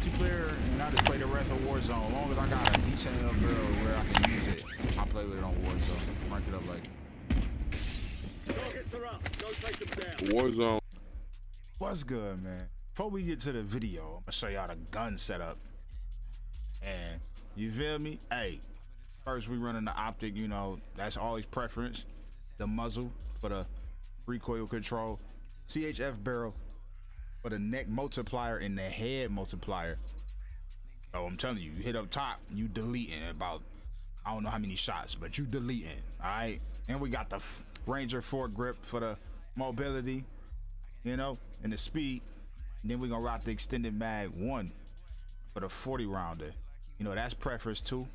multiplayer, and I just play the rest of Warzone. As long as I got a decent enough barrel where I can use it, I play with it on Warzone. Rank it up like. Targets are up. Go take them down. Warzone. What's good, man? Before we get to the video, I'm gonna show y'all the gun setup. And you feel me? Hey, first we running the optic, you know, that's always preference. The muzzle for the recoil control. CHF barrel for the neck multiplier and the head multiplier. Oh, I'm telling you, you hit up top, you deleting about I don't know how many shots, but you deleting. All right, and we got the Ranger foregrip for the mobility, you know, and the speed. And then we're gonna rock the extended mag one for the 40 rounder. You know, that's preference too.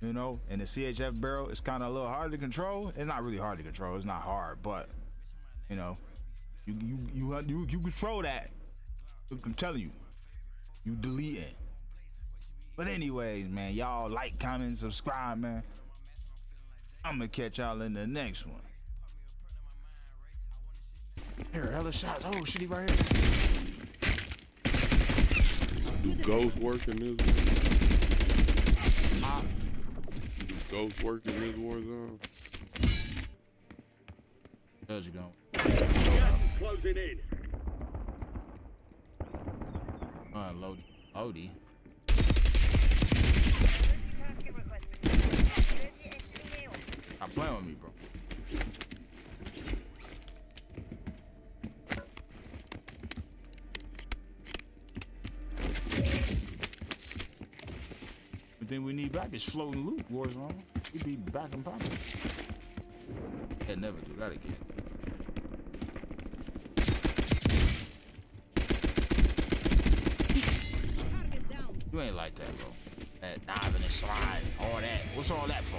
You know, and the CHF barrel is kind of a little hard to control. It's not really hard to control. It's not hard, but you know, you you you you, you control that. I'm telling you, you delete it. But anyways, man, y'all like, comment, subscribe, man. I'm gonna catch y'all in the next one. Here, hella shots. Oh, shit, he right here. Do ghost work in this? Ah, Do ghost work in this war zone? there's you go. Closing in. Uh, Lodi. Lodi. Stop playing with me, bro. The thing we need back is floating loot, Warzone. We be back and popping. Can't never do that again. You ain't like that, bro. That diving and slide, all that. What's all that for?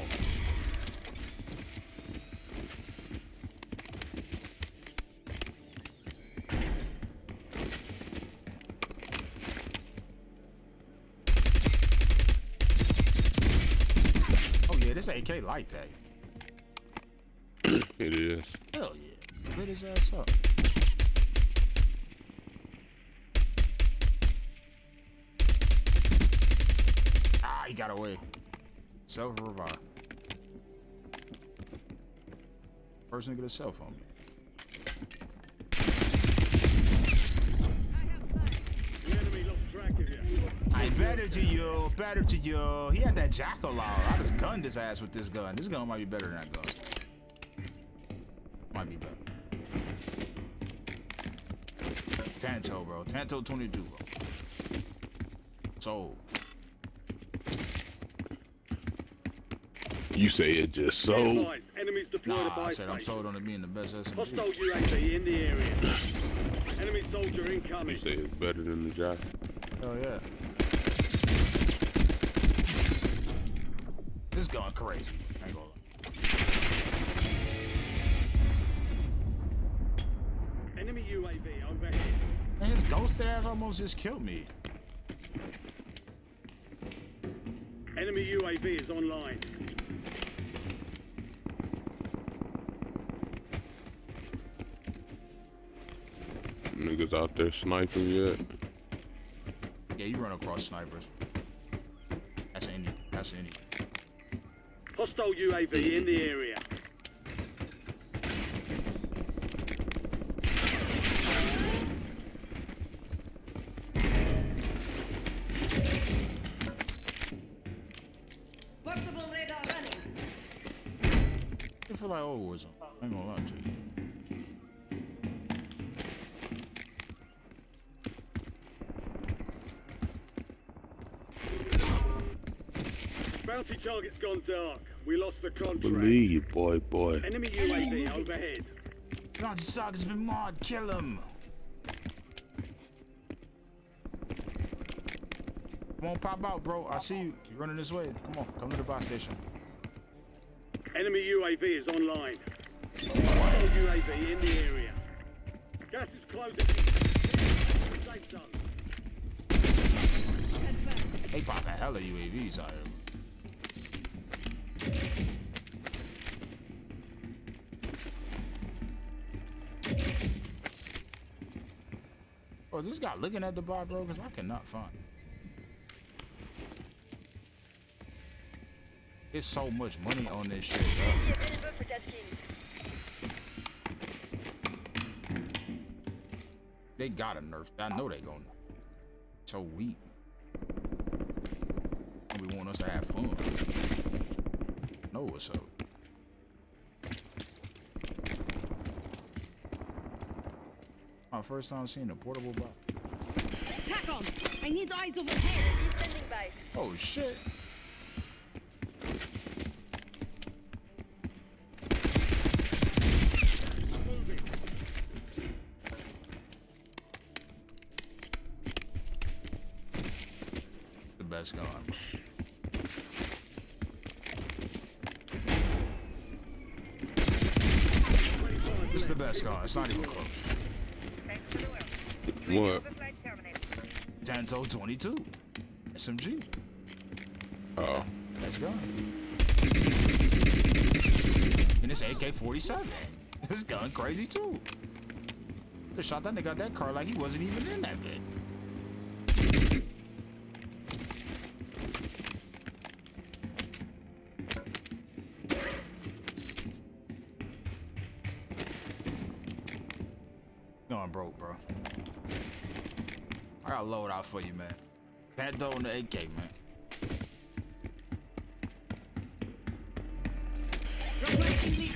Oh yeah, this AK like that. It is. Hell yeah. Lit his ass up. He got away. Self revive. Person get a cell phone. I better to you, better to you. He had that jackal out. I just gunned his ass with this gun. This gun might be better than that gun. Might be better. Tanto, bro. Tanto 22, bro. Sold. You say it just so. Advised, enemies deployed Nah, I said I'm sold on it being the best SMG. Hostile UAV in the area. Enemy soldier incoming. You say it's better than the job. Hell yeah. This is going crazy. I ain't. Enemy UAV overhead. Man, his ghosted ass almost just killed me. Enemy UAV is online. Niggas out there sniping yet? Yeah, you run across snipers. That's any. That's any. Hostile UAV in the area. Portable radar running. I feel like old Warzone. I ain't gonna lie to you. Bounty target's gone dark. We lost the contract. Believe you, boy, boy. Enemy UAV overhead. Bounty Saga's been mod. Kill him. Come on, pop out, bro. I see you. You running this way. Come on, come to the buy station. Enemy UAV is online. Hostile UAV in the area. Gas is closing. Safe zone. They popping hella UAVs out here. This guy looking at the bar, bro, because I cannot find it. It's so much money on this shit, bro. They got a nerf. I know they gonna. So weak. We want us to have fun. Know what's up. My first time seeing a portable box. TACOM! I need eyes overhead! Oh shit. The best gun. This is the best gun. It's not even close. What? Tanto 22. SMG. Oh. Let's go. And it's AK-47. This gun crazy too. They shot that nigga out that car like he wasn't even in that bit. Got load out for you, man. Pat dough on the AK, man. Requesting!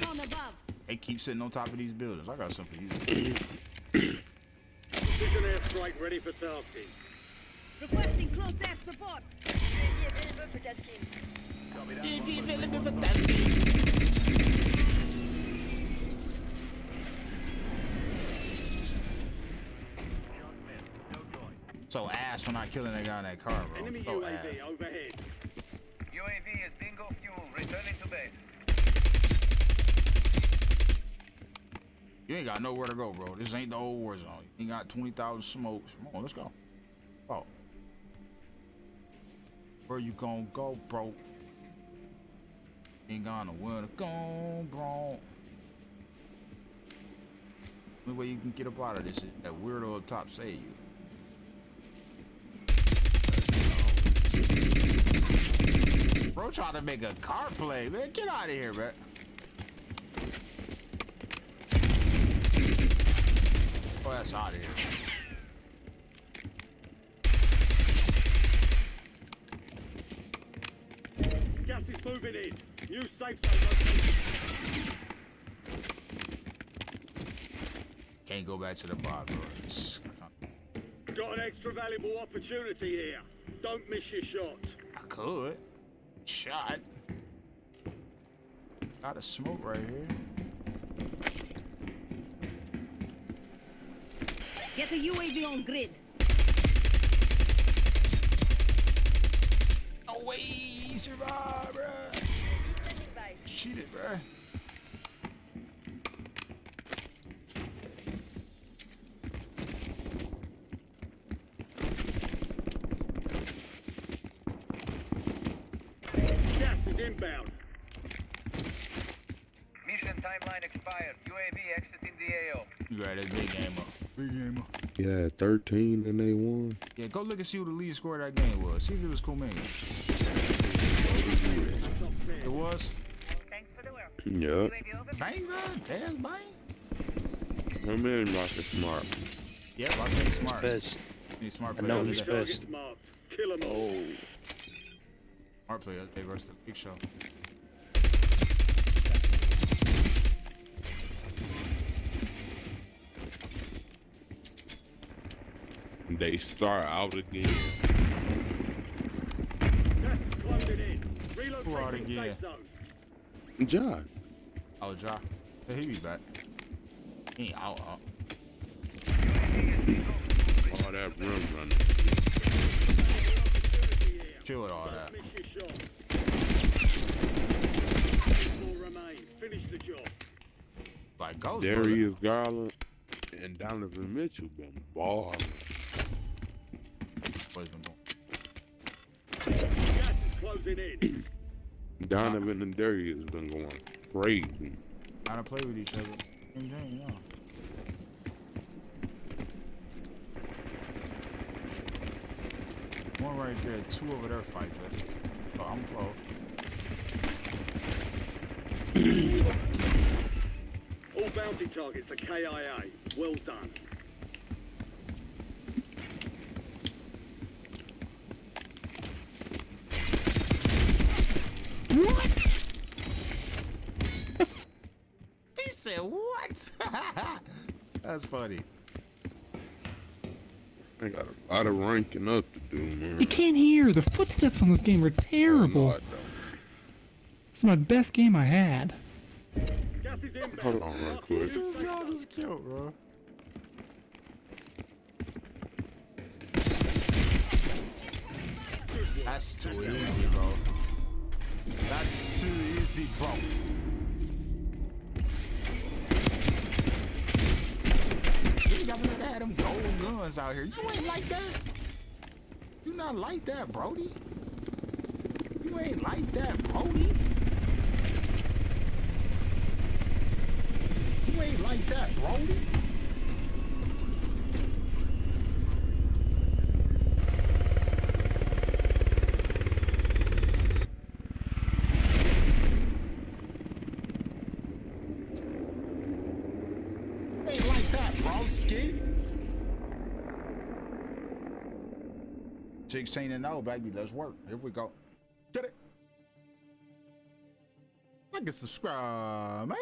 They keep sitting on top of these buildings. I got something for you. Precision airstrike ready for tasking. Requesting close air support! Hier will Würfel das Team. So ass for not killing that guy in that car, bro. Enemy So ass. Overhead. UAV is bingo fuel. Returning to base. You ain't got nowhere to go, bro. This ain't the old war zone. You ain't got 20,000 smokes. Come on, let's go. Oh. Where you gonna go, bro? Ain't gonna wanna go, bro. Only way you can get up out of this is that weirdo up top save you. Bro trying to make a car play, man. Get out of here, man. Oh, that's out of here. Gas is moving in. New safe zone. Can't go back to the bar, bro. It's, Got an extra valuable opportunity here. Don't miss your shot. I could. Shot. Got a smoke right here. Get the UAV on grid! No way, he survived, bro. Standing by. Cheated, bro. Gas is inbound. Mission timeline expired. UAV exiting the AO. You got that big gamer. Big gamer. Yeah, 13 and they won. Yeah, go look and see who the lead score of that game was. See if it was Kuman. It was. Thanks for the work. Yep. UAV over. Bang, bro. Damn, bang. How many Rocket Smart? Yep, I think smart. Pissed. Need smart I know he's today. Targets pissed. marked. All. Oh. Smart player. They versus the big show. They start out again. Gas is closing in. Who are they Relocating again? John. Oh, Ja. Yeah, he be back. He ain't out, out. All that rim running. Opportunity here. Chill with all Don't that. miss your shot. Will remain. Finish the job. Like, go. Darius Garland and Donovan Mitchell been balling. Boys been going. Gas is closing in. Donovan and Darius been going crazy. Gotta play with each other. Same thing, yeah. One right there, two over there fight. Oh, I'm close. All bounty targets are KIA. Well done. What? He said what? That's funny. I got a lot of ranking up to do, man. You can't hear. The footsteps on this game are terrible. No, I don't. It's my best game I had. Gas is inbound. Hold on real quick. This is y'all just cute, bro. That's too easy, bro. That's too easy, bro. This government had them golden guns out here. You ain't like that. You not like that, Brody. You ain't like that, Brody. You ain't like that, Brody. Ain't like that, broski. 16 and 0, baby. Let's work. Here we go. Get it. Like and subscribe, man.